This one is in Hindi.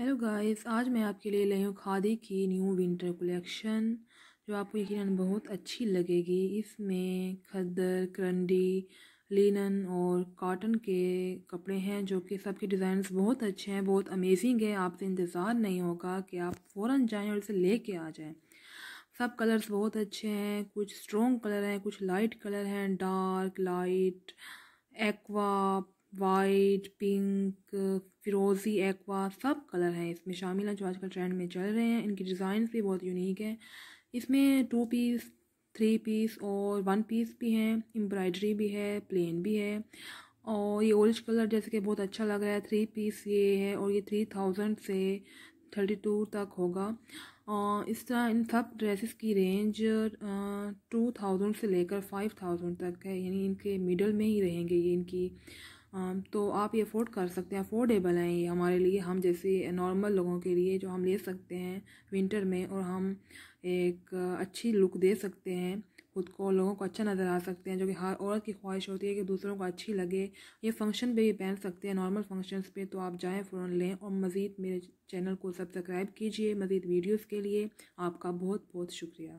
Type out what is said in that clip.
हेलो गाइस आज मैं आपके लिए लाई हूँ खादी की न्यू विंटर कलेक्शन जो आपको यकीन बहुत अच्छी लगेगी। इसमें खद्दर, करंडी लिनन और कॉटन के कपड़े हैं, जो कि सबके डिज़ाइंस बहुत अच्छे हैं। बहुत अमेजिंग है। आपसे इंतज़ार नहीं होगा कि आप फ़ौर जाएँ और इसे लेके आ जाएँ। सब कलर्स बहुत अच्छे हैं। कुछ स्ट्रॉन्ग कलर हैं, कुछ लाइट कलर हैं। Dark light aqua white pink फिरोज़ी aqua सब कलर हैं इसमें। शामिल हैं जो आजकल ट्रेंड में चल रहे हैं। इनकी डिज़ाइन भी बहुत यूनिक है। इसमें टू पीस थ्री पीस और वन पीस भी हैं। एम्ब्रॉयडरी भी है प्लेन भी है। और ये ऑरेंज कलर जैसे कि बहुत अच्छा लग रहा है। थ्री पीस ये है और ये थ्री थाउज़ेंड से थर्टी टू तक होगा। इस तरह इन सब ड्रेसेस की रेंज टू थाउज़ेंड से लेकर फाइव थाउज़ेंड तक है। यानी इनके मिडल में ही रहेंगे ये इनकी तो आप ये अफोर्ड कर सकते हैं अफोर्डेबल हैं ये हमारे लिए। हम जैसे नॉर्मल लोगों के लिए जो हम ले सकते हैं विंटर में और हम एक अच्छी लुक दे सकते हैं, खुद को लोगों को अच्छा नज़र आ सकते हैं, जो कि हर औरत की ख्वाहिश होती है कि दूसरों को अच्छी लगे। ये फ़ंक्शन पे भी पहन सकते हैं नॉर्मल फ़ंक्शंस पे तो आप जाएँ, फ़ौरन लें और मज़ीद मेरे चैनल को सब्सक्राइब कीजिए मज़ीद वीडियोस के लिए। आपका बहुत बहुत शुक्रिया।